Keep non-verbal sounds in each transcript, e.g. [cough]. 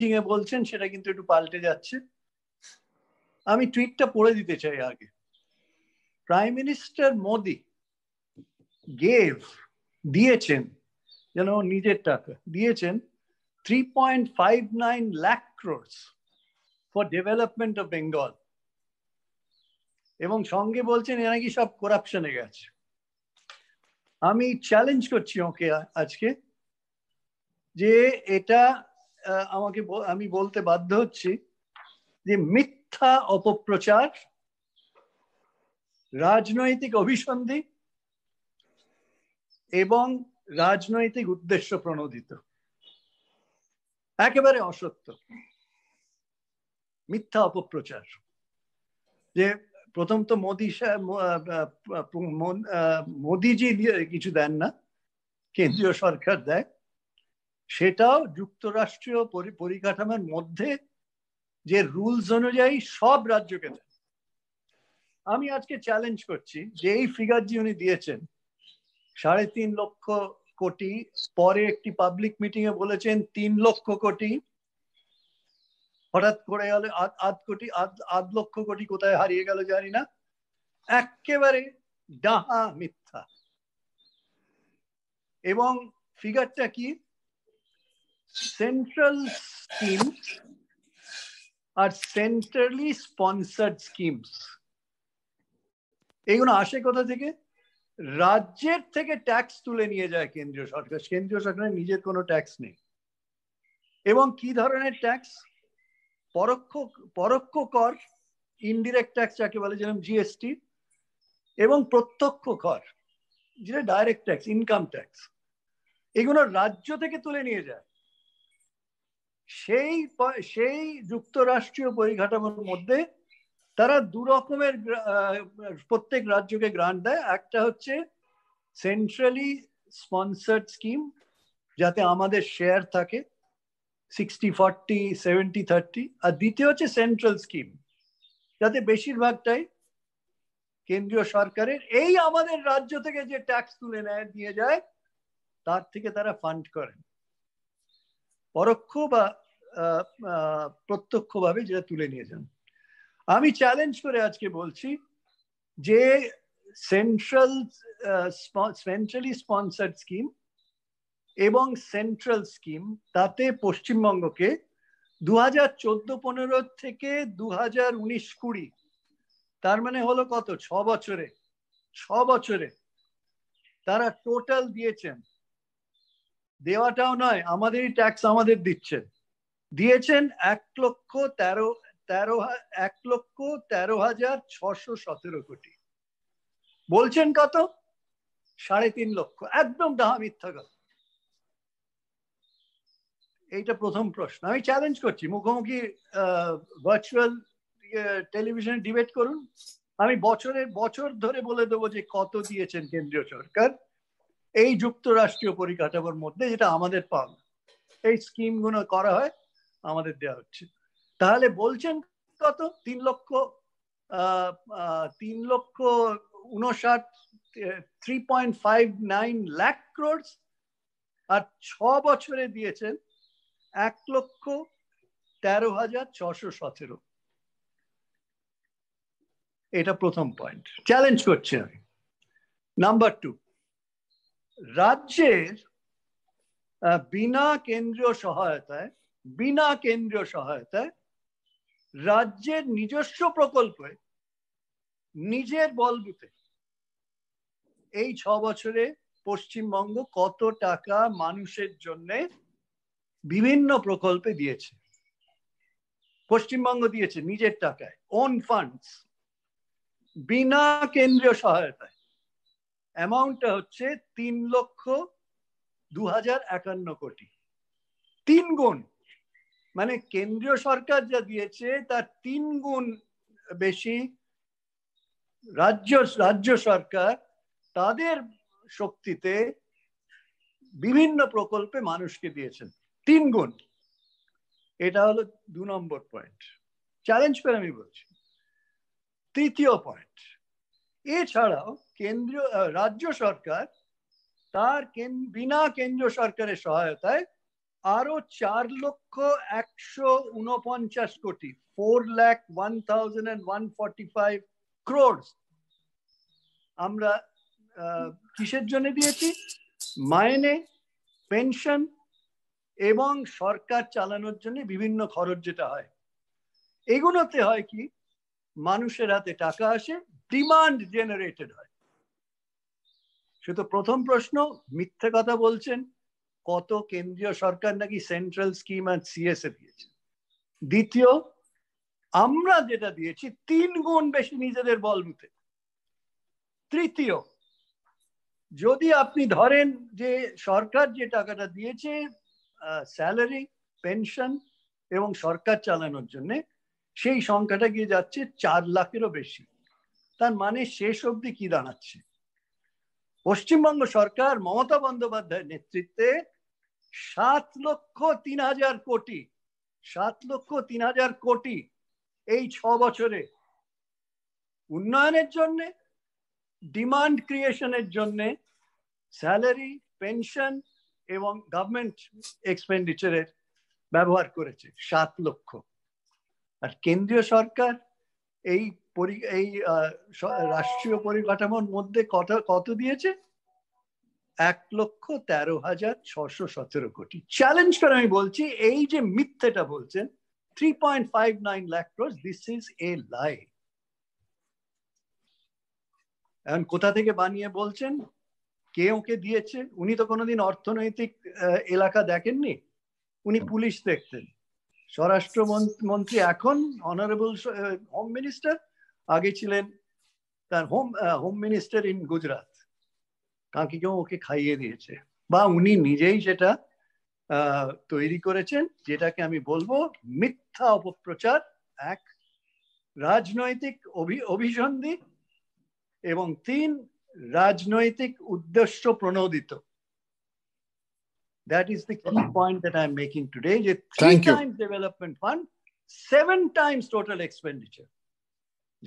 এ বলছেন, সেটা কিন্তু একটু পাল্টে যাচ্ছে। আমি টুইটটা পড়ে দিতে চাই আগে। প্রাইম মিনিস্টার মোদি গেভ দিয়েছেন, যেন নিজের টাকা, দিয়েছেন three point five nine lakh crores for development of Bengal এবং সঙ্গে বলছেন এ নাকি সব করাপশনে গেছে। আমি চ্যালেঞ্জ করছি ওকে আজকে যে এটা আমাকে আমি বলতে বাধ্য হচ্ছি যে মিথ্যা অপপ্রচার, রাজনৈতিক অভিসন্ধি এবং রাজনৈতিক উদ্দেশ্য প্রণোদিত। একেবারে অসত্য। মিথ্যা অপপ্রচার। যে প্রথম তো মোদি মোদিজি কিছু দেন না, কেন্দ্রীয় সরকার দেয়। সেটাও যুক্তরাষ্ট্রীয় পরিকাঠামোর মধ্যে যে রুলস অনুযায়ী সব রাজ্যকে দেয়। আমি আজকে চ্যালেঞ্জ করছি যে এই ফিগার যে উনি দিয়েছেন, সাড়ে তিন লক্ষ কোটি, পরে একটি পাবলিক মিটিং এ বলেছেন তিন লক্ষ কোটি, হঠাৎ করে গেল আধ কোটি, আধ লক্ষ কোটি কোথায় হারিয়ে গেল জানি না একেবারে ডাহা মিথ্যা। এবং ফিগারটা কি? সেন্ট্রাল স্কিম আর সেন্ট্রালি স্পন্সার্ড স্কিমস এইগুলো আসে কোথা থেকে? রাজ্যের থেকে ট্যাক্স তুলে নিয়ে যায় কেন্দ্রীয় সরকার। কেন্দ্রীয় সরকারের নিজের কোনো ট্যাক্স নেই। এবং কি ধরনের ট্যাক্স পরোক্ষ পরোক্ষ কর ইনডিরেক্ট ট্যাক্স যাকে বলে, যেরকম জিএসটি এবং প্রত্যক্ষ কর, যেটা ডাইরেক্ট ট্যাক্স ইনকাম ট্যাক্স এগুলো রাজ্য থেকে তুলে নিয়ে যায়। সেই সেই যুক্তরাষ্ট্রীয় পরিকাঠামোর মধ্যে তারা দু রকমের প্রত্যেক রাজ্যকে গ্রান্ট দেয়। একটা হচ্ছে সেন্ট্রালি স্পন্সার্ড স্কিম যাতে আমাদের শেয়ার থাকে সিক্সটি ফর্টি সেভেন্টি থার্টি আর দ্বিতীয় হচ্ছে সেন্ট্রাল স্কিম যাতে বেশিরভাগটাই কেন্দ্রীয় সরকারের, এই আমাদের রাজ্য থেকে যে ট্যাক্স তুলে নেয়, দিয়ে যায়, তার থেকে তারা ফান্ড করেন। পরোক্ষ বা প্রত্যক্ষভাবে যেটা তুলে নিয়ে যান আমি চ্যালেঞ্জ করে আজকে বলছি যে সেন্ট্রাল সেন্ট্রালি স্পন্সার্ড স্কিম এবং সেন্ট্রাল স্কিম তাতে পশ্চিমবঙ্গকে দু হাজার চোদ্দ পনেরো থেকে দু হাজার উনিশ কুড়ি তার মানে হলো কত? ছ বছরে। ছ বছরে তারা টোটাল দিয়েছেন। দেওয়াটাও নয়, আমাদেরই ট্যাক্স আমাদের দিচ্ছেন। দিয়েছেন এক লক্ষ তেরো তেরো এক লক্ষ তেরো হাজার ছশো সতেরো কোটি। বলছেন কত? সাড়ে তিন লক্ষ। একদম ডাহা মিথ্যা কথা। এইটা প্রথম প্রশ্ন। আমি চ্যালেঞ্জ করছি। মুখোমুখি ভার্চুয়াল টেলিভিশনে ডিবেট করুন। আমি বছরের, বছর ধরে বলে দেবো যে কত দিয়েছেন কেন্দ্রীয় সরকার। এই যুক্তরাষ্ট্রীয় পরিকাঠামোর মধ্যে যেটা আমাদের পাওয়া এই স্কিমগুলো করা হয়, আমাদের দেওয়া হচ্ছে। তাহলে বলছেন কত? তিন লক্ষ তিন লক্ষ উনষাট three point five nine lakh crores আর ছ বছরে দিয়েছেন এক লক্ষ তেরো হাজার ছশো সতেরো। এটা প্রথম পয়েন্ট চ্যালেঞ্জ করছি আমি। নাম্বার টু রাজ্যের বিনা কেন্দ্রীয় সহায়তায়, বিনা কেন্দ্রীয় সহায়তায় রাজ্যের নিজস্ব প্রকল্পে নিজের বলবুতে এই ছ বছরে পশ্চিমবঙ্গ কত টাকা মানুষের জন্য বিভিন্ন প্রকল্পে দিয়েছে। পশ্চিমবঙ্গ দিয়েছে নিজের টাকায় ওন ফান্ডস বিনা কেন্দ্রীয় সহায়তায়। অ্যামাউন্টটা হচ্ছে তিন লক্ষ দু হাজার একান্ন কোটি। তিন গুণ। মানে কেন্দ্রীয় সরকার যা দিয়েছে, তার তিন গুণ বেশি রাজ্য রাজ্য সরকার তাদের শক্তিতে বিভিন্ন প্রকল্পে মানুষকে দিয়েছেন। তিন গুণ। এটা হলো দু নম্বর পয়েন্ট চ্যালেঞ্জ করে আমি বলছি। তৃতীয় পয়েন্ট এছাড়াও কেন্দ্রীয় রাজ্য সরকার তার বিনা কেন্দ্রীয় সরকারের সহায়তায় আরও চার লক্ষ একশো উনপঞ্চাশ কোটি four lakh one thousand and one forty five crores আমরা কিসের জন্য দিয়েছি? মাইনে, পেনশন এবং সরকার চালানোর জন্য বিভিন্ন খরচ যেটা হয়। এগুলোতে হয় কি, মানুষের হাতে টাকা আসে ডিমান্ড জেনারেটেড হয়। শুধু প্রথম প্রশ্ন, মিথ্যে কথা বলছেন, কত কেন্দ্রীয় সরকার নাকি সেন্ট্রাল স্কিম আর সিএসএ দিয়েছে? দ্বিতীয়, আমরা যেটা দিয়েছি, তিন গুণ বেশি নিজেদের বলবুতে তৃতীয়, যদি আপনি ধরেন যে সরকার যে টাকাটা দিয়েছে স্যালারি, পেনশন এবং সরকার চালানোর জন্য, সেই সংখ্যাটা গিয়ে যাচ্ছে চার লাখেরও বেশি। তার মানে শেষ অবধি কি দাঁড়াচ্ছে? পশ্চিমবঙ্গ সরকার মমতা বন্দ্যোপাধ্যায়ের নেতৃত্বে সাত লক্ষ তিন হাজার কোটি, সাত লক্ষ তিন হাজার কোটি এই ছ বছরে উন্নয়নের জন্য ডিমান্ড ক্রিয়েশনের জন্য স্যালারি পেনশন এবং গভর্নমেন্ট এক্সপেন্ডিচারের ব্যবহার করেছে সাত লক্ষ। আর কেন্দ্রীয় সরকার এই এই রাষ্ট্রীয় পরিকাঠামোর মধ্যে কত কত দিয়েছে? এক লক্ষ তেরো হাজার ছশো সতেরো কোটি। চ্যালেঞ্জ করে আমি বলছি, এই যে মিথ্যেটা বলছেন three point five nine crores this is a lie এখন কোথা থেকে বানিয়ে বলছেন? কে ওকে দিয়েছে? উনি তো কোনোদিন অর্থনৈতিক এলাকা দেখেননি। উনি পুলিশ দেখতেন। স্বরাষ্ট্র মন্ত্রী এখন অনারেবল হোম মিনিস্টার আগে ছিলেন তার home home minister in Gujarat কাকে কেউ ওকে খাইয়ে দিয়েছে বা উনি নিজেই সেটা তৈরি করেছেন যেটাকে আমি বলব মিথ্যা অপপ্রচার এক রাজনৈতিক অভিসন্ধি এবং তিন রাজনৈতিক উদ্দেশ্য প্রণোদিত That is the key point that I'm making today. যে three times development fund, seven times total expenditure.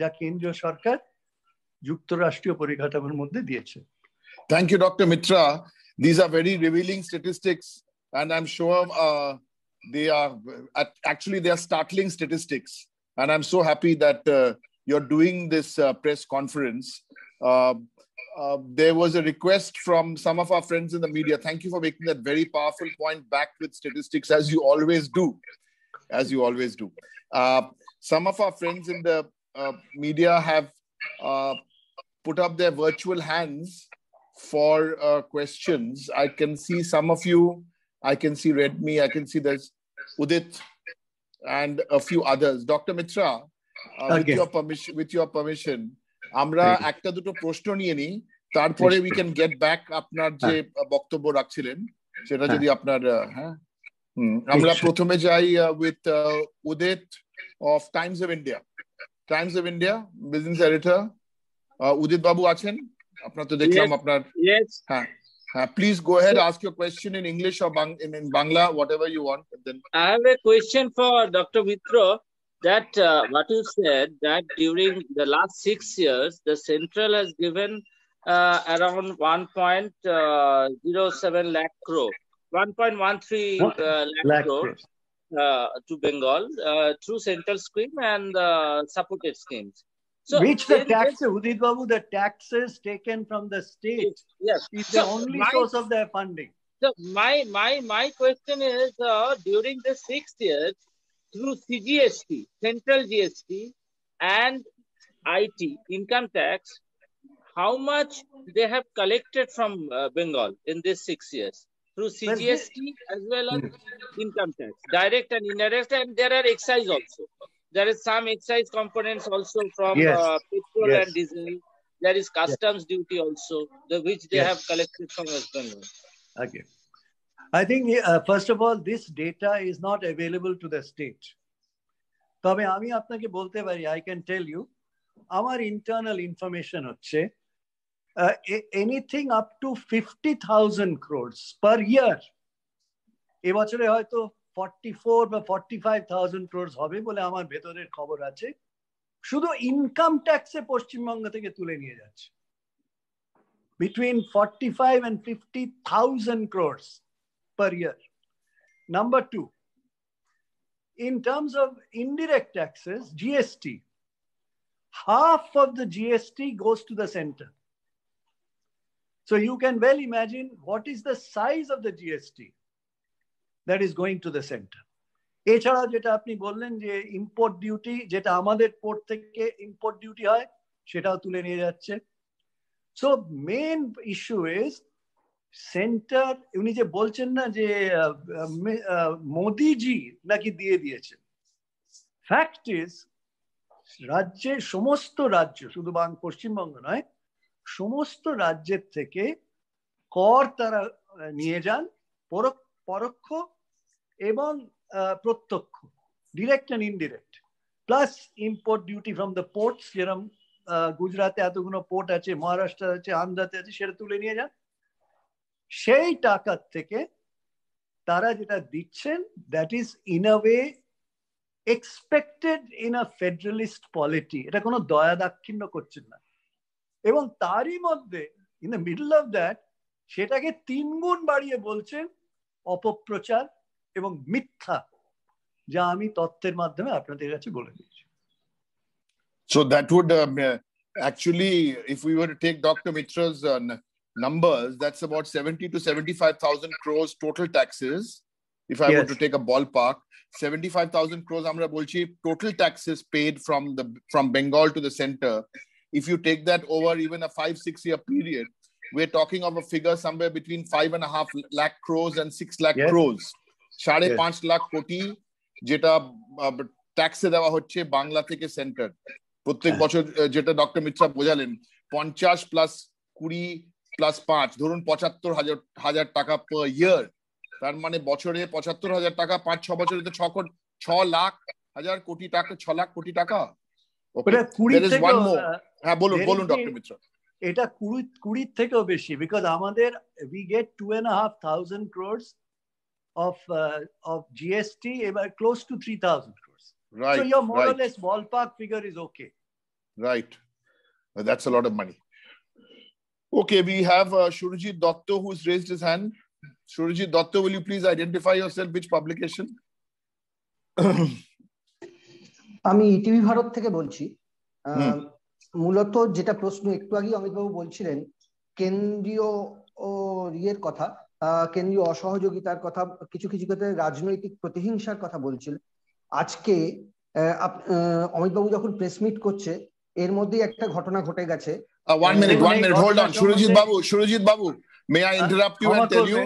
যা কেন্দ্রীয় সরকার যুক্তরাষ্ট্রীয় পরিকাঠামোর মধ্যে দিয়েছে Thank you, Dr. Mitra. These are very revealing statistics, and I'm sure uh, they are actually they are startling statistics. And I'm so happy that uh, you're doing this uh, press conference. Uh, uh, there was a request from some of our friends in the media. Thank you for making that very powerful point back with statistics, as you always do. As you always do. Uh, some of our friends in the uh, media have uh, put up their virtual hands for uh, questions. I can see some of you. I can see Redmi. I can see there's Udit and a few others. Dr. Mitra, uh, with Okay. your permission, with your permission, আমরা একটা দুটো প্রশ্ন নিয়ে নিই তারপরে we can get back আপনার যে বক্তব্য রাখছিলেন সেটা যদি আপনার আহ, হ্যাঁ হুম, আমরা Sure. প্রথমে যাই with Udit of Times of India Times of India business editor Udit বাবু আছেন আপনার তো দেখলাম Yes. আপনার Yes, হ্যাঁ হ্যাঁ please go ahead ask your question in English or in in Bangla whatever you want then I have a question for Dr. Mitro. That uh, what you said that during the last six years, the central has given uh, around 1.07 lakh crore, 1.13 uh, lakh Lakh crore crores. uh, to Bengal uh, through central scheme and uh, supported schemes. So Which the in tax, this- Udit Babu, the taxes taken from the state yes. is the only my- source of their funding. So my my my question is uh, during the six years through CGST, central GST, and IT income tax, how much they have collected from uh, Bengal in these six years through Well, they- CGST as well as income tax, direct and indirect, and there are excise also. There is some excise components also from Yes. uh, petrol Yes. and diesel. There is customs duty also, the which they Yes. have collected from West Bengal. Okay. I think, uh, first of all, this data is not available to the state. তবে আমি আপনাকে বলতে পারি I can tell you আমার internal information হচ্ছে anything up to fifty thousand crores per year এবছরে হয়তো forty four বা ফর্টি ফাইভ থাউজেন্ড ক্রোডস হবে বলে আমার ভেতরের খবর আছে শুধু ইনকাম ট্যাক্সে পশ্চিমবঙ্গ থেকে তুলে নিয়ে যাচ্ছে between 45 and 50,000 crores per year. Number two, in terms of indirect taxes, GST, half of the GST goes to the center. So you can well imagine what is the size of the GST that is going to the center. এছাড়া যেটা আপনি বললেন যে import duty যেটা আমাদের port থেকে import duty হয়, সেটাও তুলে নিয়ে যাচ্ছে so main issue is centre উনি যে বলছেন না যে মোদিজি নাকি দিয়ে দিয়েছেন ফ্যাক্ট ইজ রাজ্যের সমস্ত রাজ্য, শুধু বাং, পশ্চিমবঙ্গ নয় সমস্ত রাজ্যের থেকে কর তারা নিয়ে যান, পরোক্ষ এবং প্রত্যক্ষ direct and indirect plus import duty from the ports যেরকম গুজরাটে এতগুলো পোর্ট আছে, মহারাষ্ট্র আছে, আন্ধ্রাতে আছে, সেটা তুলে নিয়ে যান। সেই টাকার থেকে তারা যেটা দিচ্ছেন that is in a way expected in a federalist polity এটা কোনো দয়া দাক্ষিণ্য করছেন না। এবং তারই মধ্যে in the middle of that সেটাকে তিন গুণ বাড়িয়ে বলছেন অপপ্রচার এবং মিথ্যা যা আমি তথ্যের মাধ্যমে আপনাদের কাছে বলে দিয়েছি So that would um, actually, if we were to take Dr. Mitra's uh, numbers, that's about 70 to 75,000 crores total taxes. If I yes. were to take a ballpark, 75,000 crores, Amra Bolchi, total taxes paid from the from Bengal to the center. If you take that over even a five, six year period, we're talking of a figure somewhere between five and a half lakh crores and six lakh yes. crores. সাড়ে পাঁচ লাখ কোটি যেটা ট্যাক্সে দেওয়া হচ্ছে বাংলা থেকে centre প্রত্যেক বছর যেটা ডক্টর মিত্রা বোঝালেন পঞ্চাশ প্লাস কুড়ি প্লাস পাঁচ ধরুন পঁচাত্তর হাজার হাজার টাকা পার ইয়ার তার মানে বছরে পঁচাত্তর হাজার টাকা পাঁচ ছ বছরে তো ছ ছ লাখ হাজার কোটি টাকা ছ লাখ কোটি টাকা হ্যাঁ বলুন বলুন ডক্টর মিত্রা এটা কুড়ি কুড়ির থেকেও বেশি বিকজ আমাদের we get two and half thousand crores of uh, of GST about close to 3,000 crores. Right. So your more right. or less ballpark figure is okay. Right. That's a lot of money. Okay, we have uh, Shurjit Dotto who's raised his hand. Shurjit Dotto, will you please identify yourself? Which publication? [coughs] আমি ETV Bharat থেকে বলছি মূলত যেটা প্রশ্ন একটু আগে অমিতবাবু বলছিলেন কেন্দ্রীয় ও ইয়ের কথা কেন্দ্রীয় অসহযোগিতার কথা কিছু কিছু ক্ষেত্রে রাজনৈতিক প্রতিহিংসার কথা বলছিল। আজকে অমিতবাবু যখন প্রেস মিট করছে এর মধ্যেই একটা ঘটনা ঘটে গেছে। One minute one minute hold on Surajit babu Surajit babu may I interrupt you and tell you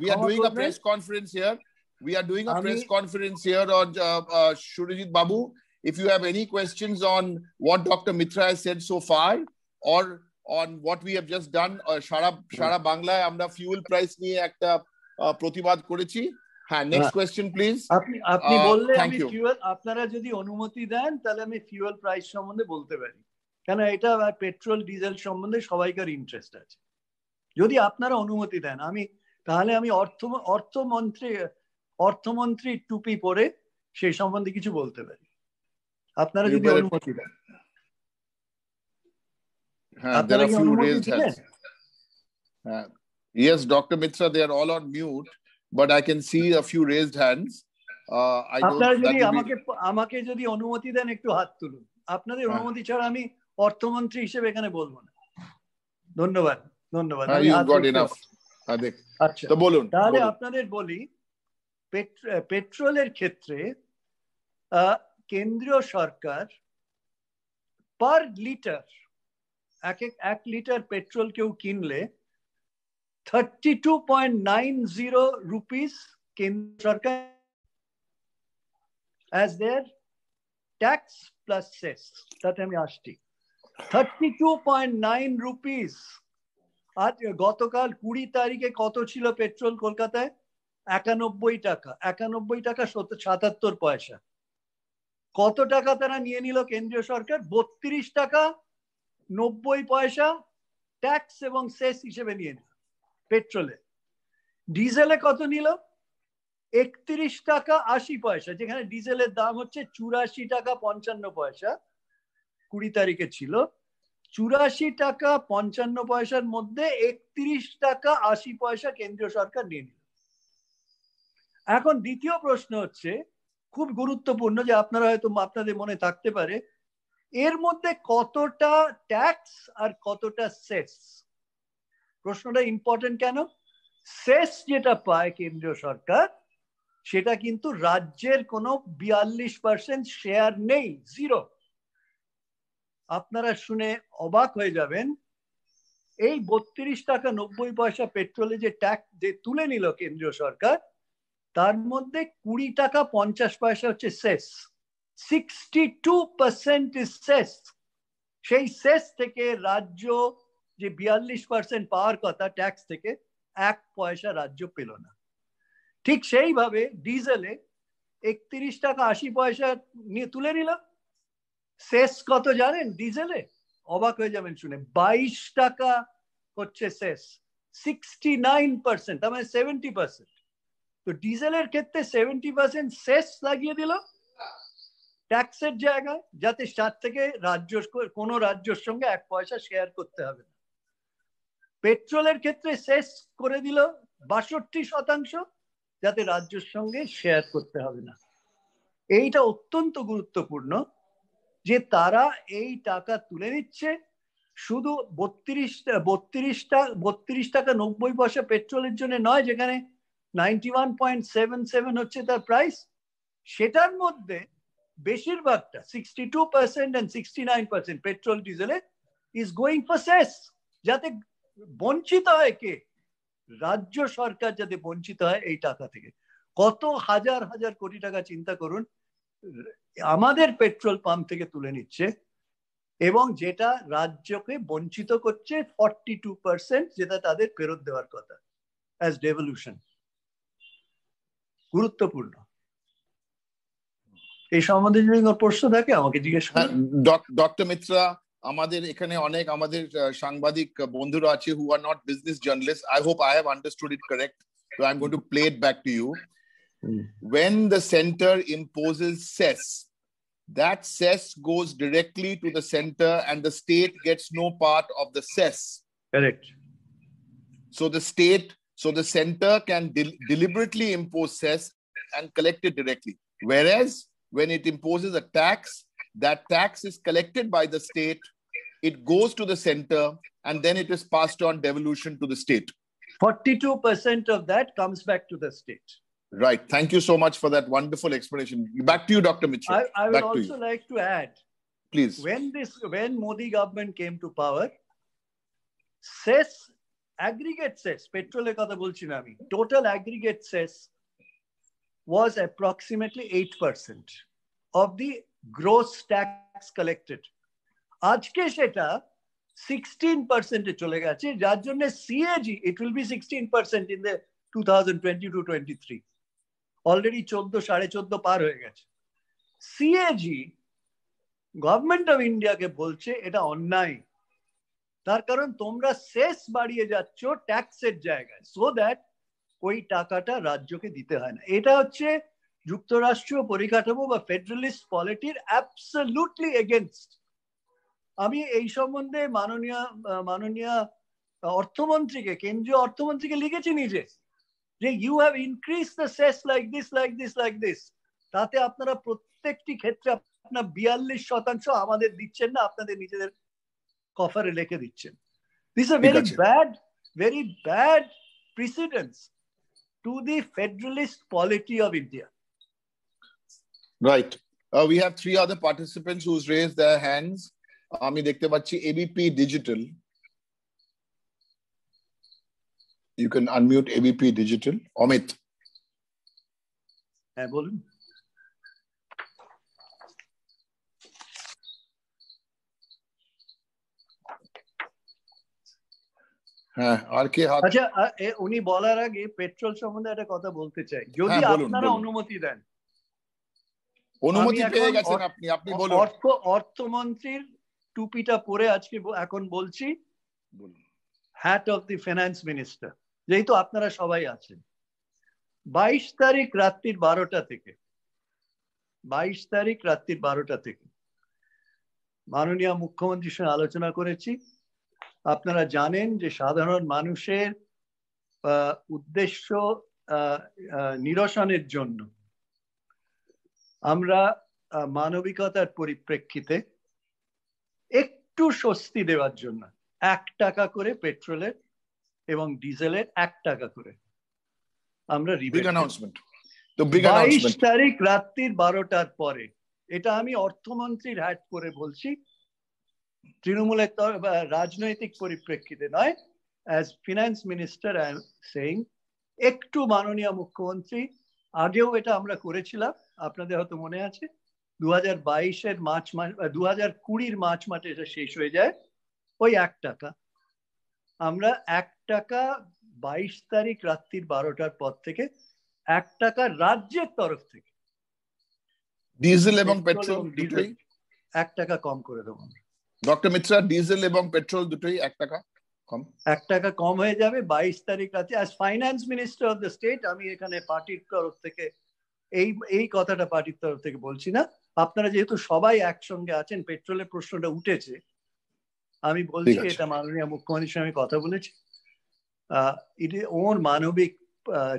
we are doing a press conference here. We are doing a press conference here on uh, uh, Shurajit Babu if you have any questions on what Dr. Mitra has said so far or on what we have just done সারা সারা বাংলায় আমরা fuel price নিয়ে একটা প্রতিবাদ করেছি হ্যাঁ next question please আপনি আপনি বললে আমি ফিউয়েল আপনারা যদি অনুমতি দেন তাহলে আমি ফিউয়েল প্রাইস সম্বন্ধে বলতে পারি কেন এটা পেট্রোল ডিজেল সম্বন্ধে সবাইকার ইন্টারেস্ট আছে যদি আপনারা অনুমতি দেন আমি তাহলে আমি অর্থ অর্থমন্ত্রী অর্থমন্ত্রী টুপি পরে সেই সম্বন্ধে কিছু বলতে পারি আপনারা যদি অনুমতি দেন। Uh, there are a few raised hands. Uh, yes, Dr. Mitra, they are all on mute, but I can see a few raised hands. Uh, I আপনারা যদি আমাকে আমাকে যদি অনুমতি দেন একটু হাত তুলুন। আপনাদের অনুমতি ছাড়া আমি অর্থমন্ত্রী হিসেবে এখানে বলব না। ধন্যবাদ ধন্যবাদ। আচ্ছা বলুন তাহলে আপনাদের বলি পেট্রোলের ক্ষেত্রে কেন্দ্রীয় সরকার পার লিটার এক এক লিটার পেট্রোল কেউ কিনলে thirty two point nine zero rupees কেন্দ্র সরকার as their tax plus cess তাতে আমি আসছি। Thirty two point nine rupees আজ গতকাল কুড়ি তারিখে কত ছিল পেট্রোল কলকাতায়? একানব্বই টাকা। একানব্বই টাকা সাতাত্তর পয়সা। কত টাকা তারা নিয়ে নিল কেন্দ্রীয় সরকার? বত্রিশ টাকা, নব্বই পয়সা ট্যাক্স এবং সেস হিসেবে নিয়ে নিল পেট্রোলে ডিজেলে কত নিল? একত্রিশ টাকা, আশি পয়সা, যেখানে ডিজেলের দাম হচ্ছে চুরাশি টাকা, পঞ্চান্ন পয়সা। কুড়ি তারিখে ছিল। চুরাশি টাকা, পঞ্চান্ন পয়সার মধ্যে একত্রিশ টাকা, আশি পয়সা কেন্দ্রীয় সরকার নিয়ে নিল। এখন দ্বিতীয় প্রশ্ন হচ্ছে খুব গুরুত্বপূর্ণ যে আপনারা হয়তো আপনাদের মনে থাকতে পারে। এর মধ্যে কতটা ট্যাক্স আর কতটা সেস প্রশ্নটা ইম্পর্টেন্ট কেন? সেস যেটা পায় কেন্দ্রীয় সরকার, সেটা কিন্তু রাজ্যের কোনো বিয়াল্লিশ পার্সেন্ট শেয়ার নেই জিরো আপনারা শুনে অবাক হয়ে যাবেন, এই বত্রিশ টাকা নব্বই পয়সা পেট্রোলে যে ট্যাক্স যে তুলে নিল কেন্দ্রীয় সরকার তার মধ্যে কুড়ি টাকা পঞ্চাশ পয়সা হচ্ছে cess. Sixty two percent is cess. সেই সেস থেকে রাজ্য যে বিয়াল্লিশ পার্সেন্ট পাওয়ার কথা ট্যাক্স থেকে, এক পয়সা রাজ্য পেল না। ঠিক সেইভাবে ডিজেলে একত্রিশ টাকা আশি পয়সা নিয়ে তুলে নিল। শেষ কত জানেন ডিজেলে অবাক হয়ে যাবেন শুনে। বাইশ টাকা হচ্ছে শেষ সিক্সটি নাইন পার্সেন্ট তার মানে সেভেন্টি পার্সেন্ট তো ডিজেলের ক্ষেত্রে সেভেন্টি পার্সেন্ট শেষ লাগিয়ে দিল। ট্যাক্সের জায়গায়, যাতে সাত থেকে রাজ্য, কোনো রাজ্যের সঙ্গে এক পয়সা শেয়ার করতে হবে না। পেট্রোলের ক্ষেত্রে শেষ করে দিল বাষট্টি শতাংশ, যাতে রাজ্যের সঙ্গে শেয়ার করতে হবে না। এইটা অত্যন্ত গুরুত্বপূর্ণ যে তারা এই টাকা তুলে নিচ্ছে। শুধু বত্রিশ, বত্রিশটা, বত্রিশ টাকা নব্বই পয়সা পেট্রোলের জন্য নয়, যেখানে ninety one point seven seven হচ্ছে তার প্রাইস সেটার মধ্যে বেশিরভাগটা sixty two percent and sixty nine percent petrol ডিজেলে is going for cess যাতে বঞ্চিত হয় কে? রাজ্য সরকার যাতে বঞ্চিত হয় এই টাকা থেকে। কত হাজার হাজার কোটি টাকা চিন্তা করুন, আমাদের পেট্রোল পাম্প থেকে তুলে নিচ্ছে এবং যেটা রাজ্যকে বঞ্চিত করছে ফর্টি টু পার্সেন্ট যেটা তাদের ফেরত দেওয়ার কথা। অ্যাজ ডেভলিউশন গুরুত্বপূর্ণ এই সম্বন্ধে যদি প্রশ্ন থাকে আমাকে জিজ্ঞেস করুন ডক্টর মিত্রা আমাদের এখানে অনেক আমাদের সাংবাদিক বন্ধুরা আছে who are not business journalist I hope I have understood it correct so i'm going to play it back to you mm. when the center imposes cess that cess goes directly to the center and the state gets no part of the cess correct so the state so the center can de- deliberately impose cess and collect it directly. Whereas when it imposes a tax that tax is collected by the state it goes to the center and then it is passed on devolution to the state. 42% of that comes back to the state. Right. Thank you so much for that wonderful explanation. Back to you dr mitchell. I, I would back also like to add please. when this when modi government came to power cess aggregate cess petrol কথা বলছি না আমি total aggregate cess was approximately 8% of the gross tax collected. আজকে সেটা sixteen পার্সেন্টে চলে গেছে যার জন্য CAG it will be sixteen percent in the two thousand twenty two twenty three already চোদ্দ সাড়ে চোদ্দ পার হয়ে গেছে সিএজি গভর্নমেন্ট অফ ইন্ডিয়াকে বলছে এটা অন্যায় তার কারণ তোমরা শেষ বাড়িয়ে যাচ্ছ ট্যাক্সের জায়গায় সো দ্যাট ওই টাকাটা রাজ্যকে দিতে হয় না। এটা হচ্ছে যুক্তরাষ্ট্রীয় পরিকাঠামো বা ফেডারেলিস্ট পলিটির অ্যাবসলুটলি এগেনস্ট আমি এই সম্বন্ধে মাননীয় মাননীয় অর্থমন্ত্রীকে, কেন্দ্রীয় অর্থমন্ত্রীকে লিখেছি নিজে যে you have increase the cess like this like this like this তাতে আপনারা প্রত্যেকটি ক্ষেত্রে আপনার বিয়াল্লিশ শতাংশ আমাদের দিচ্ছেন না, আপনাদের নিজেদের কফারে লিখে দিচ্ছেন this a very bad very bad precedence to the federalist polity of India Right. Uh, we have three other participants who's raised their hands. আমি দেখতে পাচ্ছি ABP digital you can unmute ABP digital Amit হ্যাঁ বলুন হ্যাঁ আর কে হাত আচ্ছা উনি বলার আগে পেট্রোল সম্বন্ধে একটা কথা বলতে চাই। যদি আপনারা অনুমতি দেন। অনুমতি পেয়ে গেছেন আপনি আপনি বলুন। অর্থ অর্থমন্ত্রীর টুপিটা পরে আজকে এখন বলছি। Hat off the finance minister যেহেতু আপনারা সবাই আছেন। বাইশ তারিখ রাত্রির বারোটা থেকে। বাইশ তারিখ রাত্রির বারোটা থেকে। মাননীয় মুখ্যমন্ত্রীর সঙ্গে আলোচনা করেছি। আপনারা জানেন যে সাধারণ মানুষের উদ্দেশ্য নিরসনের জন্য আমরা মানবিকতার পরিপ্রেক্ষিতে একটু স্বস্তি দেওয়ার জন্য এক টাকা করে পেট্রোলের এবং ডিজেলের এক টাকা করে আমরা বাইশ তারিখ রাত্রির বারোটার পরে এটা আমি অর্থমন্ত্রীর হ্যাট করে বলছি তৃণমূলের রাজনৈতিক পরিপ্রেক্ষিতে নয় as finance minister I am saying একটু মাননীয় মুখ্যমন্ত্রী আগেও এটা আমরা করেছিলাম আপনাদের হয়তো মনে আছে দু হাজার বাইশের মার্চ মাস দু হাজার কুড়ির মার্চ মাসে এটা শেষ হয়ে যায় ওই এক টাকা। আমরা এক টাকা বাইশ তারিখ রাত্রির বারোটার পর থেকে এক টাকা রাজ্যের তরফ থেকে ডিজেল এবং পেট্রোল এক টাকা কম করে দেবো ডক্টর মিত্রা ডিজেল এবং পেট্রোল দুটোই এক টাকা কম? এক টাকা কম হয়ে যাবে বাইশ তারিখ রাতে as finance minister of the state আমি এখানে পার্টির তরফ থেকে এই এই কথাটা পার্টির তরফ থেকে বলছি না। আপনারা যেহেতু সবাই একসঙ্গে আছেন পেট্রোলের প্রশ্নটা উঠেছে আমি বলছি এটা মাননীয় মুখ্যমন্ত্রীর সঙ্গে কথা বলেছি। আহ, এটি ওর মানবিক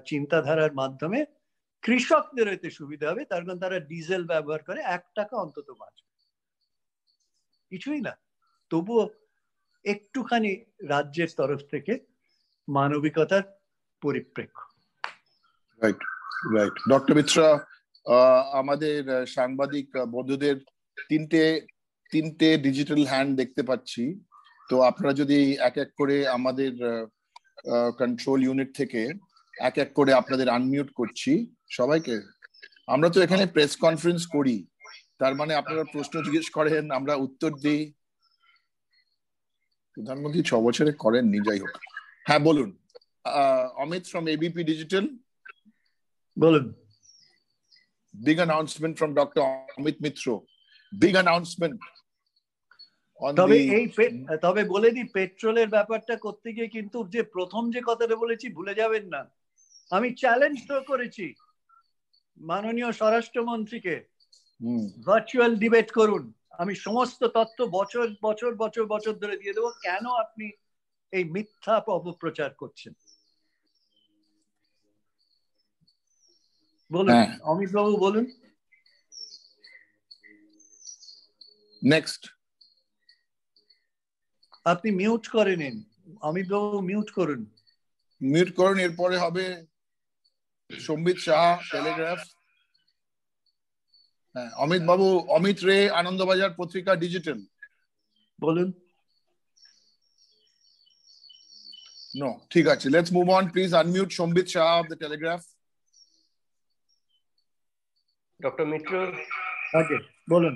চিন্তাধারার মাধ্যমে কৃষকদের এতে সুবিধা হবে তার কারণ তারা ডিজেল ব্যবহার করে এক টাকা অন্তত বাঁচবে কিছুই না। তবুও একটুখানি রাজ্যের তরফ থেকে মানবিকতার পরিপ্রেক্ষ রাইট রাইট ডক্টর মিত্রা আমাদের সাংবাদিক বন্ধুদের তিনটে তিনটে ডিজিটাল হ্যান্ড দেখতে পাচ্ছি। তো আপনারা যদি এক এক করে আমাদের কন্ট্রোল ইউনিট থেকে এক এক করে আপনাদের আনমিউট করছি সবাইকে। আমরা তো এখানে প্রেস কনফারেন্স করি। তার মানে আপনারা প্রশ্ন জিজ্ঞেস করেন আমরা উত্তর দিই প্রধানমন্ত্রী ছ বছরে করেননি যাই হোক হ্যাঁ বলুন অমিত ফ্রম এবিপি ডিজিটাল বলুন big announcement from Dr. Amit Mitro. Big announcement on তবে এই তবে বলে দিই পেট্রোলের ব্যাপারটা করতে গিয়ে কিন্তু যে প্রথম যে কথাটা বলেছি ভুলে যাবেন না আমি চ্যালেঞ্জ তো করেছি মাননীয় স্বরাষ্ট্রমন্ত্রীকে. ভার্চুয়াল ডিবেট করুন। আমি সমস্ত তথ্য বছর বছর বছর বছর ধরে দিয়ে দেবো। কেন আপনি এই মিথ্যা অপপ্রচার করছেন? বলুন হ্যাঁ। অমিত বাবু বলুন। Next. আপনি মিউট করে নিন। অমিত বাবু মিউট করুন। মিউট করুন এরপরে হবে সম্বিত শাহ টেলিগ্রাফ অমিত বাবু অমিত রে আনন্দবাজার পত্রিকা ডিজিটাল বলুন। নো ঠিক আছে let's move on please unmute Sambit Shah of the Telegraph doctor Mitra okay বলুন।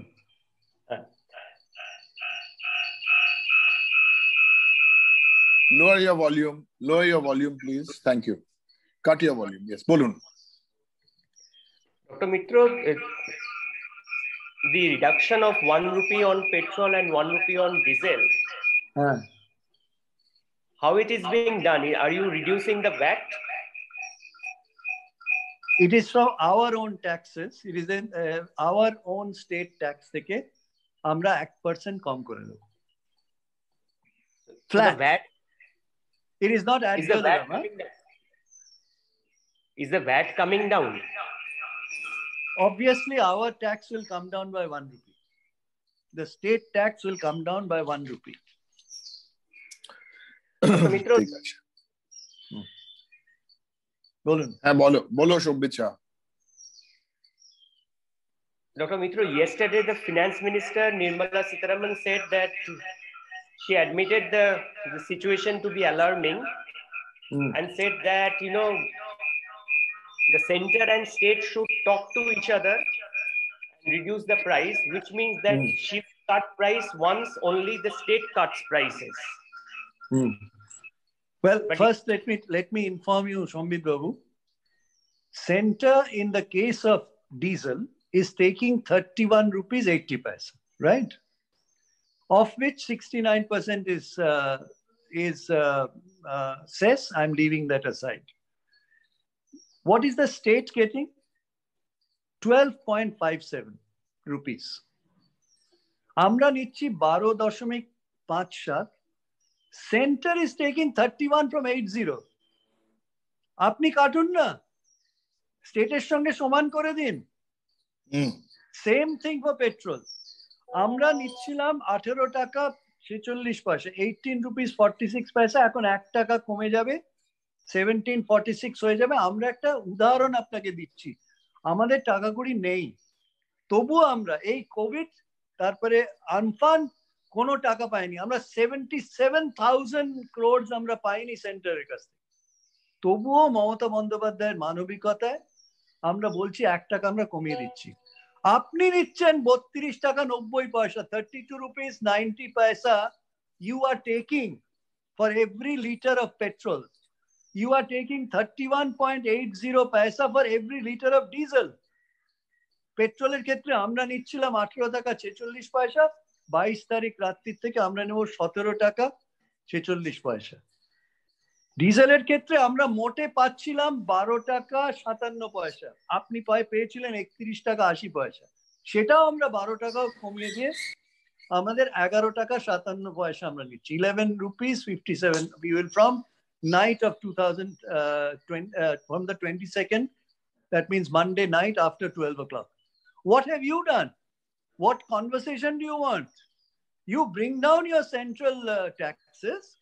lower your volume lower your volume please thank you cut your volume yes bolun doctor Mitra uh, the reduction of one rupee on petrol and one rupee on diesel হ্যাঁ how it is being done are you reducing the vat it is from our own taxes it is in uh, our own state tax থেকে আমরা এক percent কম করে দেবো So the Flat. vat it is not ad is the vat valorem, huh? coming down? is the vat coming down obviously our tax will come down by 1 rupee. The state tax will come down by 1 rupee. Dr. Mitro, yesterday the finance minister Nirmala Sitaraman said that she admitted the, the situation to be alarming mm. and said that, you know, the center and state should talk to each other and reduce the price, which means that Hmm. she cut price once only the state cuts prices. Well, But- first let me let me inform you, Shambit Babu. Center in the case of diesel is taking 31 rupees 80 paise, right? Of which 69% is uh, is uh, uh, cess. I'm leaving that aside. What is the state getting? 12.57 rupees. আমরা নিচ্ছি বারো দশমিক পাঁচ সাত। Centre is taking thirty one from eight zero আপনি কাটুন না। স্টেটের সঙ্গে সমান করে দিন. সেম থিং ফর পেট্রোল আমরা নিচ্ছিলাম আঠেরো টাকা ছেচল্লিশ পয়সা। এইটিন রুপিস ফর্টি সিক্স পয়সা। এখন এক টাকা কমে যাবে। সেভেন্টিন ফর্টি সিক্স হয়ে যাবে। আমরা একটা উদাহরণ আপনাকে দিচ্ছি। আমাদের টাকা কড়ি নেই। তবুও আমরা এই কোভিড তারপরে আনফান কোনো টাকা পাইনি। আমরা সেভেন্টি সেভেন থাউজেন্ড ক্রোডস আমরা পাইনি সেন্টারের কাছ থেকে। তবুও মমতা বন্দ্যোপাধ্যায়ের মানবিকতায় আমরা বলছি এক টাকা আমরা কমিয়ে দিচ্ছি। আপনি নিচ্ছেন বত্রিশ টাকা নব্বই পয়সা thirty two rupees ninety paisa. You are taking for every litre of petrol one point eight zero paisa for every litre of diesel পেট্রোলের ক্ষেত্রে আমরা নিচ্ছিলাম আঠেরো টাকা ছেচল্লিশ পয়সা, বাইশ তারিখ রাত্রির থেকে আমরা নেব সতেরো টাকা ছেচল্লিশ পয়সা। ডিজেলের ক্ষেত্রে আমরা মোটে পাচ্ছিলাম বারো টাকা সাতান্ন পয়সা। আপনি পায়ে পেয়েছিলেন একত্রিশ টাকা আশি পয়সা। সেটাও আমরা বারো টাকাও কমিয়ে দিয়ে আমাদের এগারো টাকা সাতান্ন পয়সা আমরা নিচ্ছি। Eleven rupees fifty seven will from night of 2020 uh, from the 22nd that means monday night after 12 o'clock what have you done what conversation do you want you bring down your central uh, taxes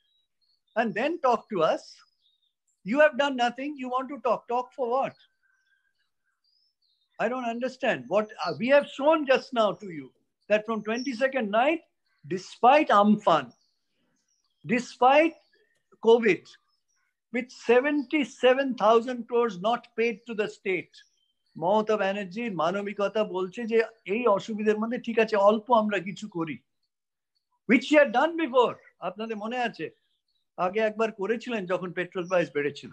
and then talk to us. You have done nothing. You want to talk. Talk for what? I don't understand. What uh, we have shown just now to you that from 22nd night, despite Amphan, despite COVID, with 77,000 crores not paid to the state, Mamata ব্যানার্জির মানবিকতা বলছে যে এই অসুবিধার মধ্যে ঠিক আছে অল্প আমরা কিছু করি। উইচ ইয়ার ডান বিফোর আপনাদের মনে আছে? আগে একবার করেছিলেন যখন পেট্রোল প্রাইস বেড়েছিল।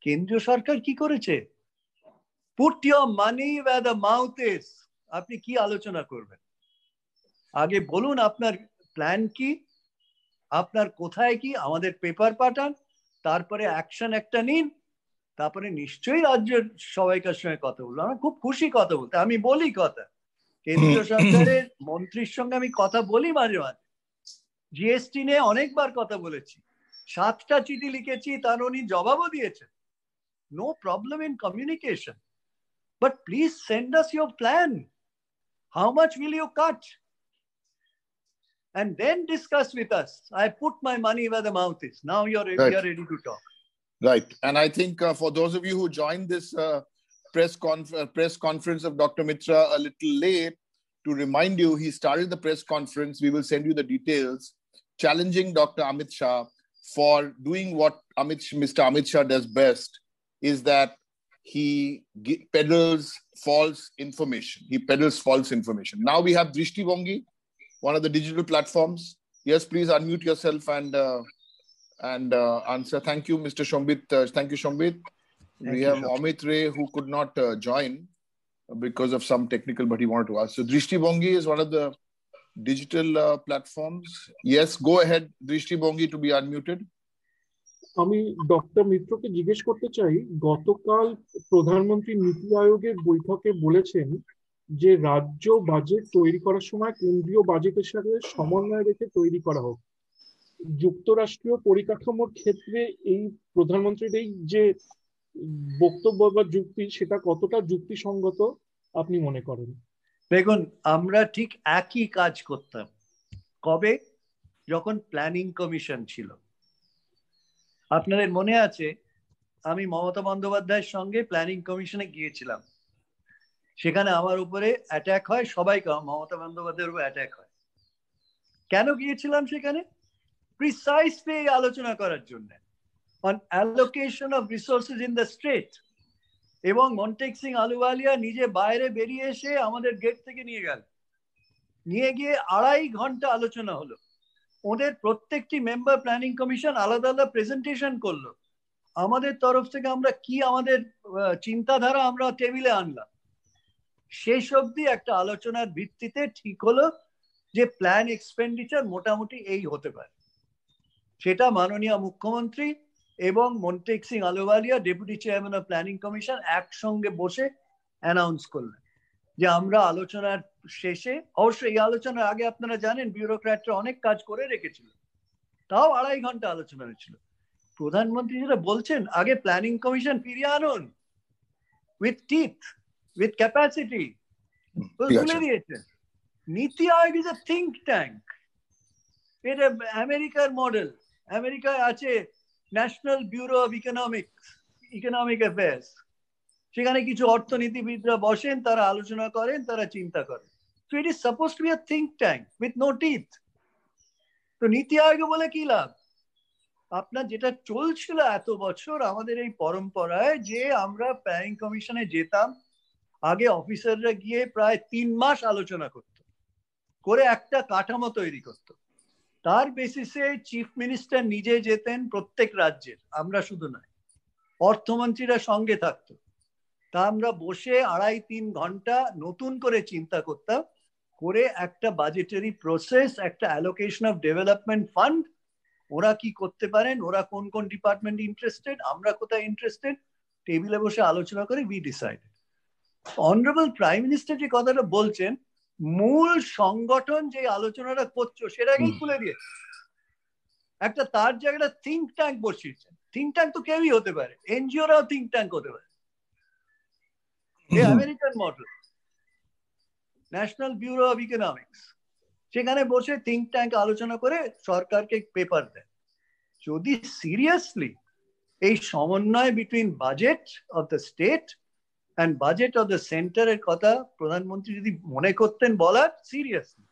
কেন্দ্রীয় সরকার কি করেছে? Put your money where the mouth is আপনি কি আলোচনা করবেন? আগে বলুন আপনার প্ল্যান কি? আপনার কোথায় কি? আমাদের পেপার পাঠান। তারপরে অ্যাকশন একটা নিন তারপরে নিশ্চয়ই রাজ্যের সবাইকার সঙ্গে কথা বলব। আমরা খুব খুশি কথা বলতে আমি বলি কথা। কেন্দ্রীয় সরকারের মন্ত্রীর সঙ্গে আমি কথা বলি মাঝে মাঝে। জিএসটি নিয়ে অনেকবার কথা বলেছি। সাতটা চিঠি লিখেছি তার উনি জবাবও দিয়েছেন। No problem in communication but please send us your plan how much will you cut and then discuss with us. I put my money where the mouth is. Now you're, Right. you're ready to talk. Right. And I think uh, for those of you who joined this uh, press, conf- uh, press conference of Dr. Mitra a little late, to remind you, he started the press conference. We will send you the details, challenging Dr. Amit Shah for doing what Amit, Mr. Amit Shah does best is that he peddles false information. He peddles false information. Now we have Drishti Bongi, one of the digital platforms. Yes, please unmute yourself and uh, and uh, answer. Thank you, Mr. Shombit. Uh, thank you, Shombit. Thank we you, have Shobhit. Amit Ray who could not uh, join because of some technical, but he wanted to ask. So Drishti Bongi is one of the digital uh, platforms. Yes, go ahead, Drishti Bongi, to be unmuted. আমি doctor মিত্রকে জিজ্ঞেস করতে চাই গতকাল প্রধানমন্ত্রী নীতি আয়োগের বৈঠকে বলেছেন যে রাজ্য বাজেট তৈরি করার সময় কেন্দ্রীয় বাজেটের সাথে সমন্বয় রেখে তৈরি করা হোক। যুক্তরাষ্ট্রীয় পরিকাঠামোর ক্ষেত্রে এই প্রধানমন্ত্রীর এই যে বক্তব্য বা যুক্তি, সেটা কতটা যুক্তিসঙ্গত আপনি মনে করেন? দেখুন, আমরা ঠিক একই কাজ করতাম। কবে? যখন প্ল্যানিং কমিশন ছিল। আপনাদের মনে আছে, আমি মমতা বন্দ্যোপাধ্যায়ের সঙ্গে প্ল্যানিং কমিশনে গিয়েছিলাম। সেখানে আমার উপরে অ্যাটাক হয় সবাই মমতা বন্দ্যোপাধ্যায়ের উপর অ্যাটাক হয়। কেন গিয়েছিলাম সেখানে? প্রিসাইসলি আলোচনা করার জন্য। On allocation of resources in the state এবং মন্টেক সিং আলুওয়ালিয়া নিজে বাইরে বেরিয়ে এসে আমাদের গেট থেকে নিয়ে গেল। নিয়ে গিয়ে আড়াই ঘণ্টা আলোচনা হলো। ওদের প্রত্যেকটি মেম্বার প্ল্যানিং কমিশন আলাদা আলাদা প্রেজেন্টেশন করল। আমাদের তরফ থেকে আমরা কি আমাদের চিন্তাধারা আমরা টেবিলে আনলাম। শেষ অবধি একটা আলোচনার ভিত্তিতে ঠিক হলো যে প্ল্যান এক্সপেন্ডিচার মোটামুটি এই হতে পারে। সেটা মাননীয় মুখ্যমন্ত্রী এবং Montek Singh Ahluwalia deputy chairman of planning commission একসঙ্গে বসে অ্যানাউন্স করলেন যে আমরা আলোচনার শেষে অবশ্যই এই আলোচনার আগে আপনারা জানেন বিউরোক্র্যাটরা অনেক কাজ করে রেখেছিল। তাও আড়াই ঘণ্টা আলোচনা হয়েছিল। প্রধানমন্ত্রী যেটা বলছেন, আগে প্ল্যানিং কমিশন ফিরিয়ে আনুন। উইথ টিথ তুলে দিয়েছেন NITI Aayog is a think tank এটা আমেরিকার মডেল আমেরিকায় আছে national bureau of economics economic affairs সেখানে কিছু অর্থনীতিবিদরা বসেন তারা আলোচনা করেন তারা চিন্তা করেন। তো it is suppose to be a think tank with no teeth তো নীতি আয়োগে বলে কি লাভ? আপনার যেটা চলছিল এত বছর আমাদের এই পরম্পরায় যে আমরা প্ল্যানিং কমিশনে যেতাম আগে অফিসাররা গিয়ে প্রায় তিন মাস আলোচনা করত, করে একটা কাঠামো তৈরি করত। তার বেসিসে চিফ মিনিস্টার নিজে যেতেন প্রত্যেক রাজ্যের, আমরা শুধু নয়, অর্থমন্ত্রীরা সঙ্গে থাকতো। তা আমরা বসে আড়াই তিন ঘণ্টা নতুন করে চিন্তা করতাম, করে একটা বাজেটারি প্রসেস একটা অ্যালোকেশন অফ ডেভেলপমেন্ট ফান্ড ওরা কি করতে পারেন, ওরা কোন কোন ডিপার্টমেন্ট ইন্টারেস্টেড আমরা কোথায় ইন্টারেস্টেড টেবিলে বসে আলোচনা করে we decide honourable prime minister যে কথাটা বলছেন মূল সংগঠন যে আলোচনাটা করছ সেটাকেই। খুলে দিয়েছে। একটা তার জায়গাটা থিঙ্ক ট্যাঙ্ক বসিয়েছেন থিঙ্ক ট্যাঙ্ক তো কেউই হতে পারে এনজিওরাও থিঙ্ক ট্যাঙ্ক হতে পারে। American model national bureau of economics সেখানে বসে থিঙ্ক ট্যাঙ্ক আলোচনা করে সরকারকে পেপার দেয়। যদি সিরিয়াসলি এই সমন্বয় between budget of the state and budget of the সেন্টারের কথা প্রধানমন্ত্রী যদি মনে করতেন বলার সিরিয়াসলি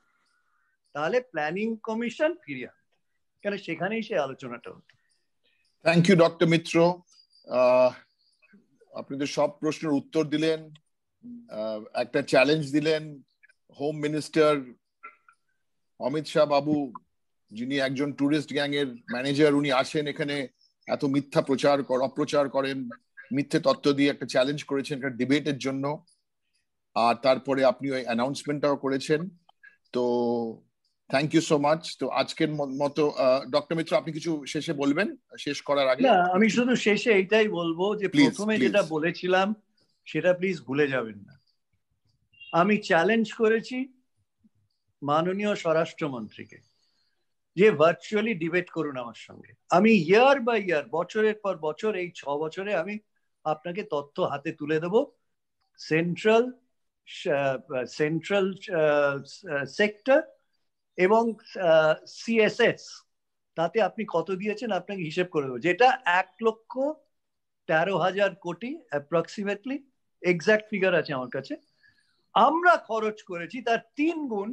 তাহলে প্ল্যানিং কমিশন ফিরিয়ে আনতেন কেন সেখানেই সেই আলোচনাটা হতো। থ্যাংক ইউ ডক্টর মিত্র আপনি তো সব প্রশ্নের উত্তর দিলেন। একটা চ্যালেঞ্জ দিলেন। হোম মিনিস্টার অমিত শাহ বাবু, যিনি একজন টুরিস্ট গ্যাং এর ম্যানেজার উনি আসেন এখানে। এত মিথ্যা প্রচার অপপ্রচার করেন। মিথ্যে তত্ত্ব দিয়ে একটা চ্যালেঞ্জ করেছেন একটা ডিবেটের জন্য। আর তারপরে আপনি ওই অ্যানাউন্সমেন্টটাও করেছেন। তো থ্যাংক ইউ সো মাচ তো আজকের মতো ডক্টর মিত্র আপনি কিছু শেষে বলবেন? শেষ করার আগে না আমি শুধু শেষে এইটাই বলব যে প্রথমে যেটা বলেছিলাম সেটা প্লিজ ভুলে যাবেন না। আমি চ্যালেঞ্জ করেছি মাননীয় স্বরাষ্ট্রমন্ত্রীকে যে ভার্চুয়ালি ডিবেট করুন আমার সঙ্গে। আমি ইয়ার বাই ইয়ার বছরের পর বছর এই ছ বছরে আমি আপনাকে তথ্য হাতে তুলে দেব। সেন্ট্রাল সেন্ট্রাল সেক্টর এবং সিএসএস তাতে আপনি কত দিয়েছেন আপনাকে হিসেব করে দেবো। যেটা এক লক্ষ তেরো হাজার কোটি অ্যাপ্রক্সিমেটলি এক্সাক্ট ফিগার আছে আমার কাছে। আমরা খরচ করেছি তার তিন গুণ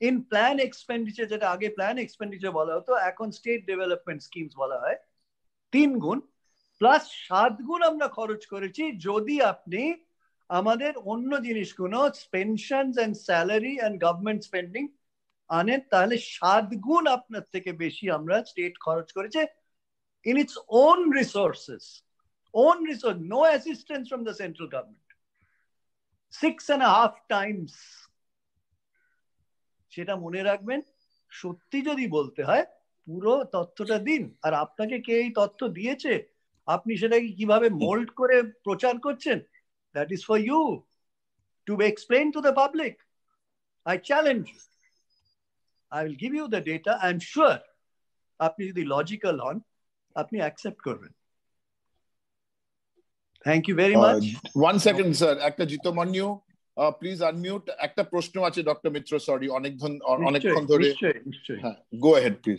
ইন প্ল্যান এক্সপেন্ডিচার যেটা আগে প্ল্যান এক্সপেন্ডিচার বলা হতো, এখন স্টেট ডেভেলপমেন্ট স্কিমস বলা হয়, তিন গুণ প্লাস সাত গুণ আমরা খরচ করেছি যদি আপনি আমাদের অন্য জিনিসগুলো pension and salary and government spending আনেন, তাহলে সাত গুণ আপনার থেকে বেশি আমরা স্টেট খরচ করেছে in its own resources own resource no assistance from the central government six and half times সেটা মনে রাখবেন, সত্যি যদি বলতে হয়, পুরো তথ্যটা দিন। আর আপনাকে কে এই তথ্য দিয়েছে? আপনি সেটাকে কীভাবে মোল্ড করে প্রচার করছেন? That is for you to explain to the public I challenge I will give you the data I am sure আপনি যদি লজিক্যাল হন আপনি অ্যাকসেপ্ট করবেন। Thank you very much one second sir একটা জিতমান্যু প্লিজ আনমিউট একটা প্রশ্ন আছে doctor মিত্র sorry অনেক অনেকক্ষণ ধরে হ্যাঁ গো হেড প্লিজ।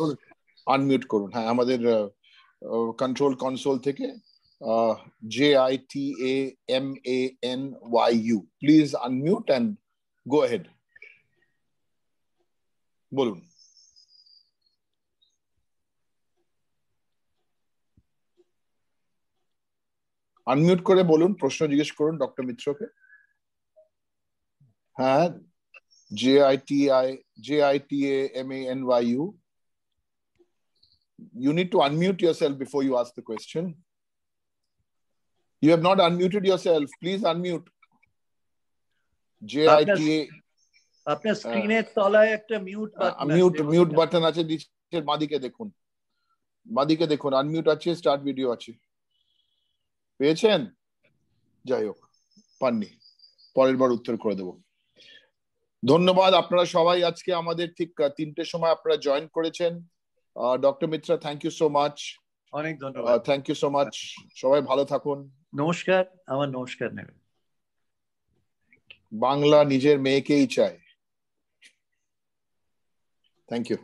আনমিউট করুন। হ্যাঁ আমাদের কন্ট্রোল কনসোল থেকে J I T A M A N Y U please unmute and go head বলুন আনমিউট করে বলুন প্রশ্ন জিজ্ঞেস করুন ডক্টর মিত্রকে হ্যাঁ J I T I J I T A M A N Y U you need to unmute yourself before you ask the question. You have not unmuted yourself. Please unmute. J I T A আপনার স্ক্রিনের তলায় একটা mute mute mute button আছে। নিচের বাঁদিকে দেখুন। বাঁদিকে দেখুন আনমিউট আছে স্টার্ট ভিডিও আছে। পেয়েছেন? যাই হোক পাননি। পরের বার উত্তর করে দেব। ধন্যবাদ আপনারা সবাই আজকে আমাদের ঠিক তিনটের সময় আপনারা জয়েন করেছেন। Doctor Mitra thank you so much অনেক ধন্যবাদ। থ্যাংক ইউ সো মাচ সবাই ভালো থাকুন। নমস্কার আমার নমস্কার নেবেন। বাংলা নিজের মেয়েকেই চায় থ্যাংক ইউ